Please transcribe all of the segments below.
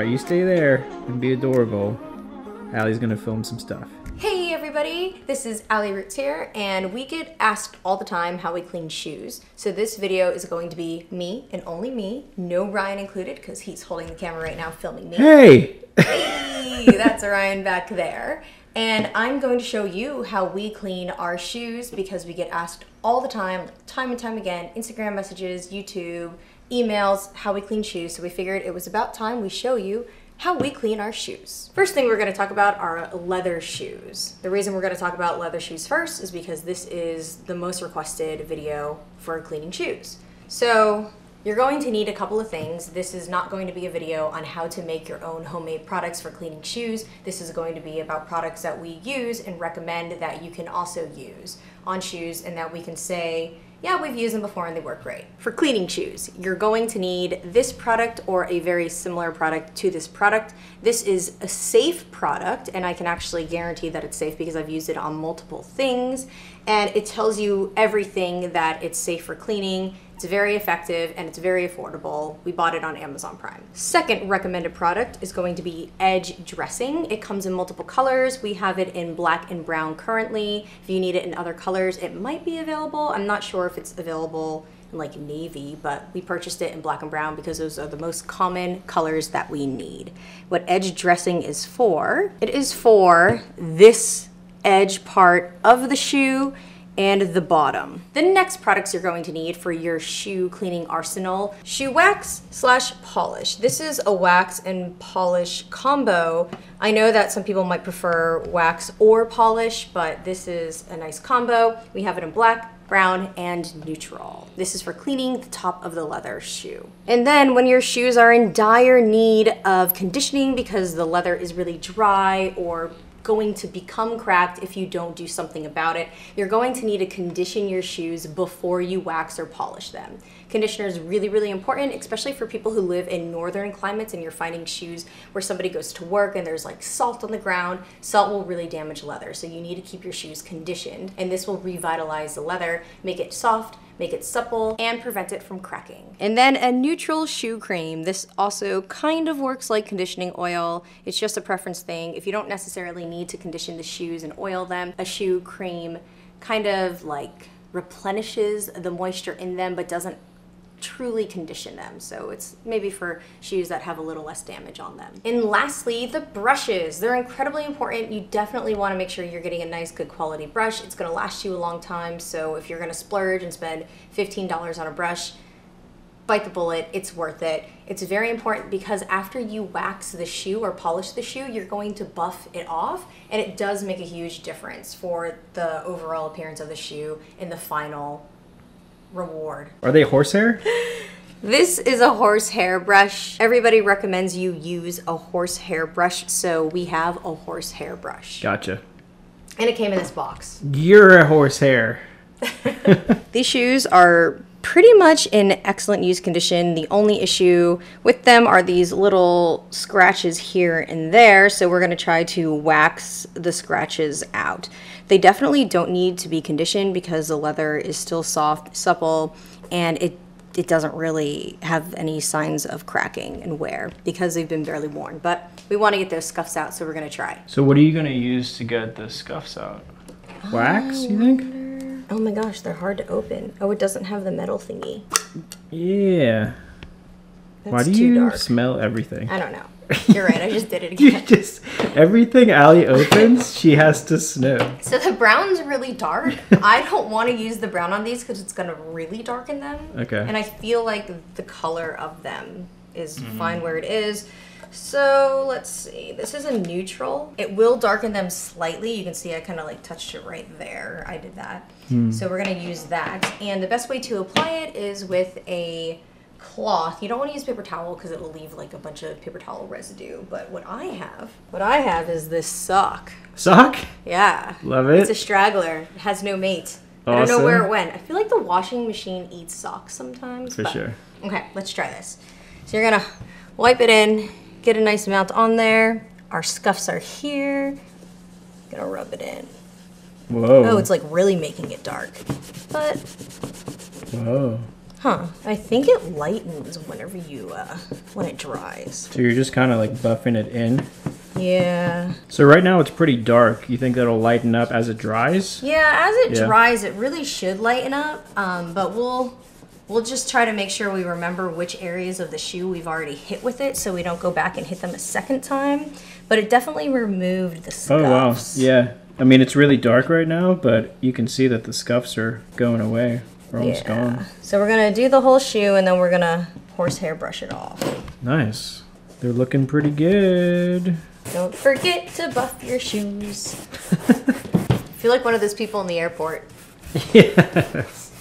Alright, you stay there and be adorable. Allie's gonna film some stuff. Hey everybody, this is Allie Roots here, and we get asked all the time how we clean shoes. So this video is going to be me and only me, no Ryan included, because he's holding the camera right now filming me. Hey! Hey, that's Ryan back there. And I'm going to show you how we clean our shoes because we get asked all the time, time and time again, Instagram messages, YouTube, emails, how we clean shoes. So we figured it was about time we show you how we clean our shoes. First thing we're going to talk about are leather shoes. The reason we're going to talk about leather shoes first is because this is the most requested video for cleaning shoes. So you're going to need a couple of things. This is not going to be a video on how to make your own homemade products for cleaning shoes. This is going to be about products that we use and recommend that you can also use on shoes and that we can say, yeah, we've used them before and they work great. For cleaning shoes, you're going to need this product or a very similar product to this product. This is a safe product and I can actually guarantee that it's safe because I've used it on multiple things and it tells you everything that it's safe for cleaning it's very effective and it's very affordable. We bought it on Amazon Prime. Second recommended product is going to be Edge Dressing. It comes in multiple colors. We have it in black and brown currently. If you need it in other colors, it might be available. I'm not sure if it's available in like navy, but we purchased it in black and brown because those are the most common colors that we need. What edge dressing is for, it is for this edge part of the shoe and the bottom. The next products you're going to need for your shoe cleaning arsenal, shoe wax slash polish. This is a wax and polish combo. I know that some people might prefer wax or polish, but this is a nice combo. We have it in black, brown, and neutral. This is for cleaning the top of the leather shoe. And then when your shoes are in dire need of conditioning because the leather is really dry or going to become cracked if you don't do something about it. You're going to need to condition your shoes before you wax or polish them. Conditioner is really, really important, especially for people who live in northern climates and you're finding shoes where somebody goes to work and there's like salt on the ground. Salt will really damage leather, so you need to keep your shoes conditioned, and this will revitalize the leather, make it soft, make it supple, and prevent it from cracking. And then a neutral shoe cream. This also kind of works like conditioning oil. It's just a preference thing. If you don't necessarily need to condition the shoes and oil them, a shoe cream kind of like replenishes the moisture in them but doesn't truly condition them. So it's maybe for shoes that have a little less damage on them. And lastly, the brushes. They're incredibly important. You definitely want to make sure you're getting a nice, good quality brush. It's going to last you a long time. So if you're going to splurge and spend $15 on a brush, bite the bullet, it's worth it. It's very important because after you wax the shoe or polish the shoe, you're going to buff it off and it does make a huge difference for the overall appearance of the shoe in the final reward. Are they horsehair? This is a horsehair brush. Everybody recommends you use a horsehair brush, so we have a horsehair brush. Gotcha. And it came in this box. You're a horsehair. These shoes are pretty much in excellent use condition. The only issue with them are these little scratches here and there, so we're going to try to wax the scratches out. They definitely don't need to be conditioned because the leather is still soft, supple, and it it doesn't really have any signs of cracking and wear because they've been barely worn. But we want to get those scuffs out, so we're going to try. So what are you going to use to get the scuffs out? Oh, Wax, you think? Oh my gosh, they're hard to open. Oh, it doesn't have the metal thingy. Yeah. That's Why do too you dark. smell everything? I don't know. You're right, I just did it again. You just everything Allie opens, she has to snow. So the brown's really dark. I don't want to use the brown on these because it's going to really darken them. Okay. And I feel like the color of them is mm-hmm. fine where it is. So let's see. This is a neutral. It will darken them slightly. You can see I kind of like touched it right there. I did that. Hmm. So we're going to use that. And the best way to apply it is with a cloth. You don't want to use paper towel because it will leave like a bunch of paper towel residue. But what I have, what I have is this sock. Sock? Yeah. Love it. It's a straggler. It has no mate. I don't know where it went. I feel like the washing machine eats socks sometimes. For but- sure. Okay, let's try this. So you're gonna wipe it in, get a nice amount on there. Our scuffs are here. Gonna rub it in. Whoa. Oh, it's like really making it dark. But Whoa. Huh. I think it lightens whenever you, uh, when it dries. So you're just kind of like buffing it in. Yeah. So right now it's pretty dark. You think that'll lighten up as it dries? Yeah, as it Yeah. dries, it really should lighten up. Um, but we'll we'll just try to make sure we remember which areas of the shoe we've already hit with it, so we don't go back and hit them a second time. But it definitely removed the scuffs. Oh wow. Yeah. I mean it's really dark right now, but you can see that the scuffs are going away. They're almost gone. So we're gonna do the whole shoe, and then we're gonna horsehair brush it off. Nice. They're looking pretty good. Don't forget to buff your shoes. I feel like one of those people in the airport. yes.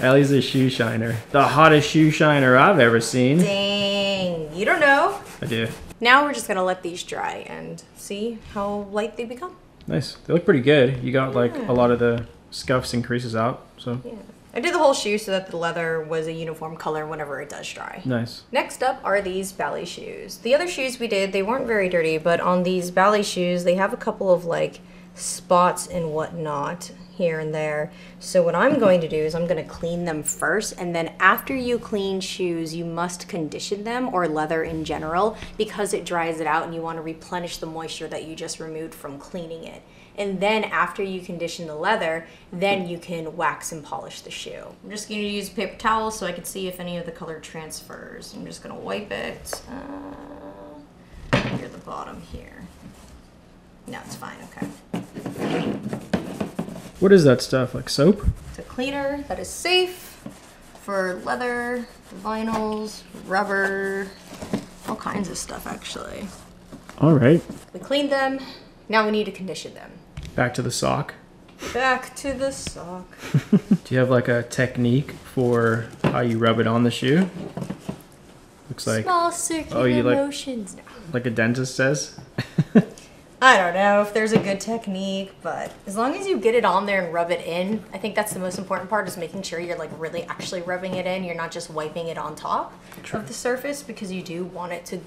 Allie's a shoe shiner. The hottest shoe shiner I've ever seen. Dang, you don't know. I do. Now we're just gonna let these dry and see how light they become. Nice. They look pretty good. You got like a lot of the scuffs and creases out. So Yeah. I did the whole shoe so that the leather was a uniform color whenever it does dry. nice. Next up are these ballet shoes. The other shoes we did, they weren't very dirty, but on these ballet shoes, they have a couple of like spots and whatnot here and there. So what I'm going to do is I'm going to clean them first, and then after you clean shoes, you must condition them or leather in general because it dries it out and you want to replenish the moisture that you just removed from cleaning it. And then after you condition the leather, then you can wax and polish the shoe. I'm just going to use a paper towel so I can see if any of the color transfers. I'm just going to wipe it uh, near the bottom here. No, it's fine. Okay. What is that stuff? Like soap? It's a cleaner that is safe for leather, vinyls, rubber, all kinds of stuff actually. All right. We cleaned them. Now we need to condition them. Back to the sock. Back to the sock. Do you have like a technique for how you rub it on the shoe? Looks like Small circular Oh, you like- motions. like a dentist says. I don't know if there's a good technique, but as long as you get it on there and rub it in, I think that's the most important part is making sure you're like really actually rubbing it in. You're not just wiping it on top of the surface because you do want it to,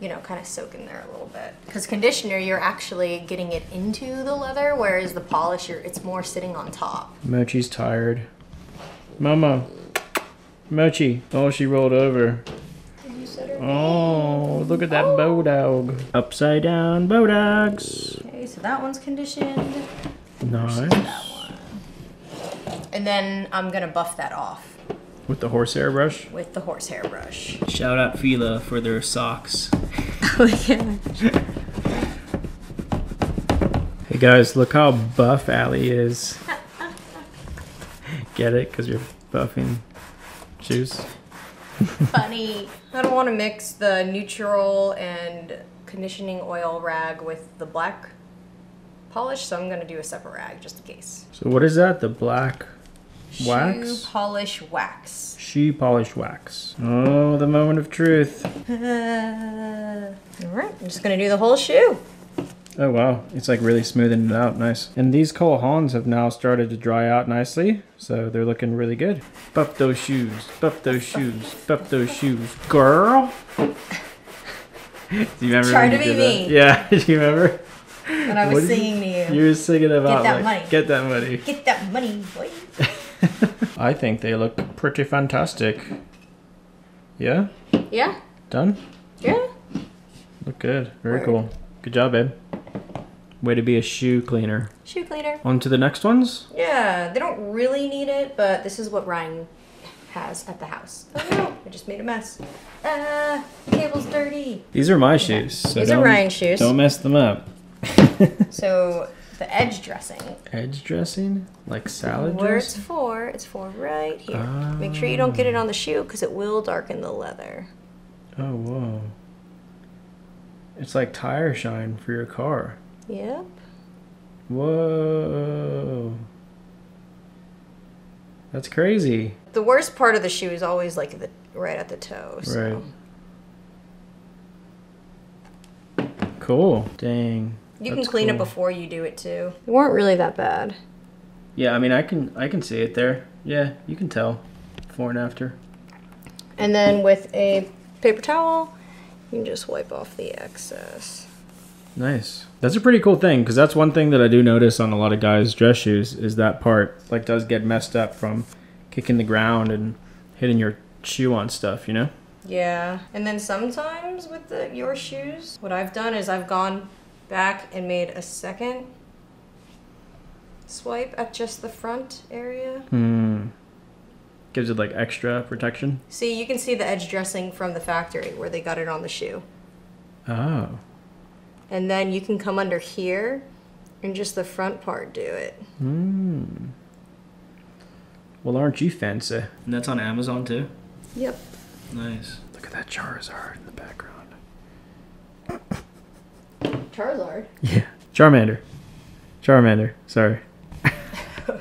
you know, kind of soak in there a little bit. Because conditioner, you're actually getting it into the leather, whereas the polish, you're, it's more sitting on top. Mochi's tired. Mama. Mochi. Oh, she rolled over. You said her Oh, look at that bow oh. dog. Upside down bow dogs. Okay, so that one's conditioned. Nice. And then I'm gonna buff that off With the horsehair brush. with the horsehair brush. Shout out Fila for their socks. Oh yeah. Hey guys, look how buff Allie is. Get it? Because you're buffing shoes. Funny. I don't want to mix the neutral and conditioning oil rag with the black polish, so I'm gonna do a separate rag just in case. So what is that? The black Shoe wax? polish wax. Shoe polish wax. Oh, the moment of truth. Uh, All right, I'm just gonna do the whole shoe. Oh wow, it's like really smoothing it out. Nice. And these Cole Haans have now started to dry out nicely, so they're looking really good. Buff those shoes. Buff those shoes. Buff those shoes, girl. Do you remember? Try to you be me. that? Yeah, do you remember? When I What was you- singing to you, You were singing about get that like, money. get that money. get that money, boy. I think they look pretty fantastic. Yeah, Yeah, done. yeah. Look good. Very Word. cool. Good job, babe. Way to be a shoe cleaner. Shoe cleaner. On to the next ones. Yeah, they don't really need it, but this is what Ryan has at the house. Oh no, I just made a mess. Ah, cable's dirty. These are my shoes. So These are Ryan's shoes. Don't mess them up. So the edge dressing, Edge dressing, like salad dressing? where it's for, it's for right here. Make sure you don't get it ah. on the shoe because it will darken the leather. Oh whoa! It's like tire shine for your car. Yep. Whoa! That's crazy. The worst part of the shoe is always like the right at the toe. So. Right. Cool. Dang. You can That's clean it before you do it too. They weren't really that bad. Yeah, I mean, I can I can see it there. Yeah, you can tell, before and after. And then with a paper towel, you can just wipe off the excess. Nice. That's a pretty cool thing because that's one thing that I do notice on a lot of guys' dress shoes is that part like does get messed up from kicking the ground and hitting your shoe on stuff, you know? Yeah. And then sometimes with the your shoes, what I've done is I've gone back and made a second swipe at just the front area. Hmm. Gives it like extra protection. See, you can see the edge dressing from the factory where they got it on the shoe. Oh. And then you can come under here and just the front part do it. Hmm. Well, aren't you fancy? And that's on Amazon too? Yep. Nice. Look at that Charizard in the background. Charizard. Yeah. Charmander. Charmander. Sorry.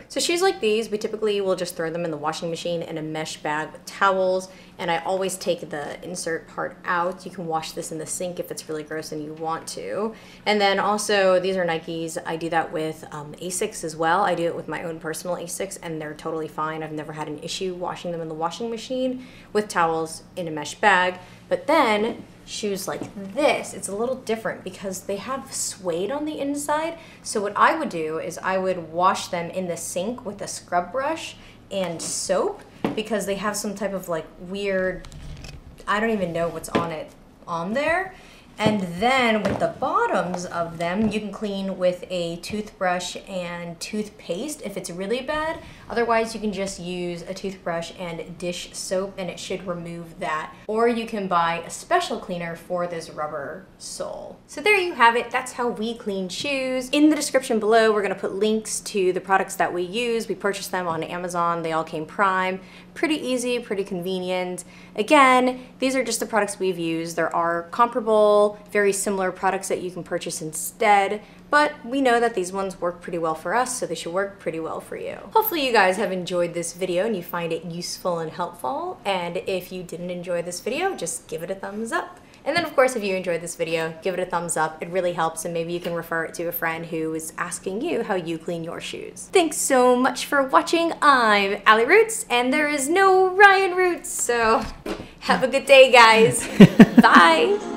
So shoes like these, we typically will just throw them in the washing machine in a mesh bag with towels. And I always take the insert part out. You can wash this in the sink if it's really gross and you want to. And then also, these are Nikes. I do that with um, Asics as well. I do it with my own personal Asics, and they're totally fine. I've never had an issue washing them in the washing machine with towels in a mesh bag. But then shoes like this, it's a little different because they have suede on the inside. So what I would do is I would wash them in the sink with a scrub brush and soap because they have some type of like weird I don't even know what's on it on there. And then with the bottoms of them, you can clean with a toothbrush and toothpaste if it's really bad. Otherwise, you can just use a toothbrush and dish soap and it should remove that. Or you can buy a special cleaner for this rubber sole. So there you have it. That's how we clean shoes. In the description below, we're gonna put links to the products that we use. We purchased them on Amazon. They all came prime. Pretty easy, pretty convenient. Again, these are just the products we've used. There are comparable, very similar products that you can purchase instead, but we know that these ones work pretty well for us, so they should work pretty well for you. Hopefully you guys have enjoyed this video and you find it useful and helpful, and if you didn't enjoy this video, just give it a thumbs up. And then of course, if you enjoyed this video, give it a thumbs up. It really helps and maybe you can refer it to a friend who is asking you how you clean your shoes. Thanks so much for watching. I'm Allie Roots and there is no Ryan Roots. So have a good day, guys. Bye.